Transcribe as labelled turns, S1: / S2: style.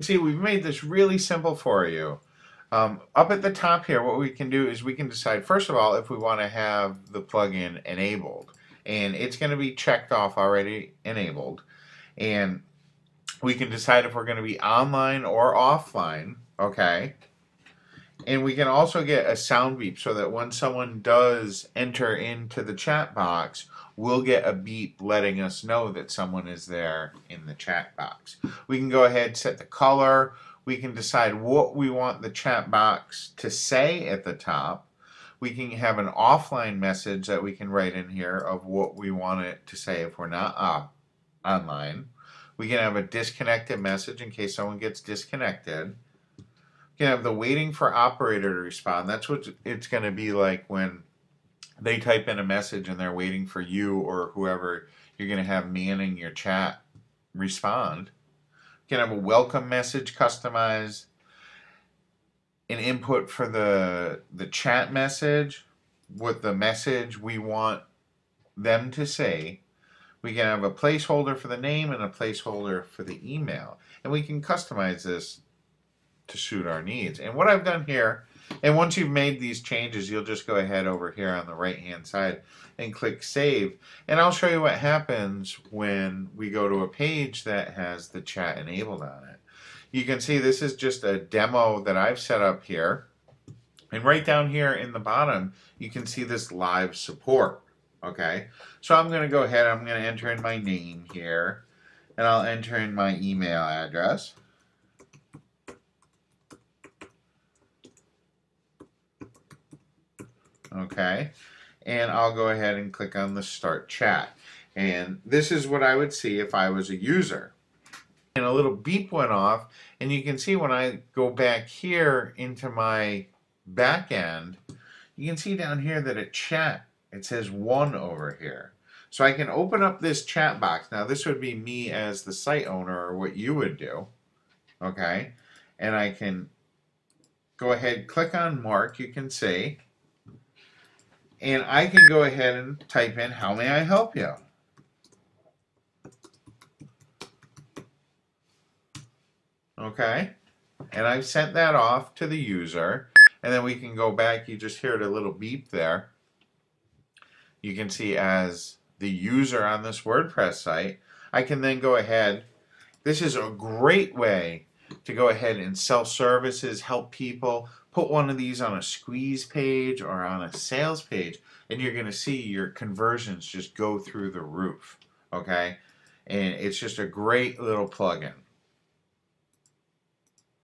S1: See, we've made this really simple for you. Um, up at the top here, what we can do is we can decide, first of all, if we want to have the plugin enabled. And it's going to be checked off already enabled. And we can decide if we're going to be online or offline, okay? And we can also get a sound beep so that when someone does enter into the chat box, we'll get a beep letting us know that someone is there in the chat box. We can go ahead set the color. We can decide what we want the chat box to say at the top. We can have an offline message that we can write in here of what we want it to say if we're not uh, online. We can have a disconnected message in case someone gets disconnected. Can have the waiting for operator to respond. That's what it's going to be like when they type in a message and they're waiting for you or whoever you're going to have manning your chat respond. You can have a welcome message customized, an input for the the chat message with the message we want them to say. We can have a placeholder for the name and a placeholder for the email. And we can customize this to suit our needs. And what I've done here and once you've made these changes, you'll just go ahead over here on the right hand side and click Save. And I'll show you what happens when we go to a page that has the chat enabled on it. You can see this is just a demo that I've set up here. And right down here in the bottom, you can see this live support. Okay, so I'm going to go ahead, I'm going to enter in my name here, and I'll enter in my email address. Okay? And I'll go ahead and click on the Start Chat. And this is what I would see if I was a user. And a little beep went off, and you can see when I go back here into my back end, you can see down here that it chat, it says one over here. So I can open up this chat box. Now this would be me as the site owner or what you would do. Okay. And I can go ahead, click on mark, you can see, and I can go ahead and type in, how may I help you? Okay, and I've sent that off to the user, and then we can go back, you just heard a little beep there. You can see as the user on this WordPress site, I can then go ahead, this is a great way to go ahead and sell services, help people, put one of these on a squeeze page or on a sales page, and you're going to see your conversions just go through the roof. Okay? And it's just a great little plugin.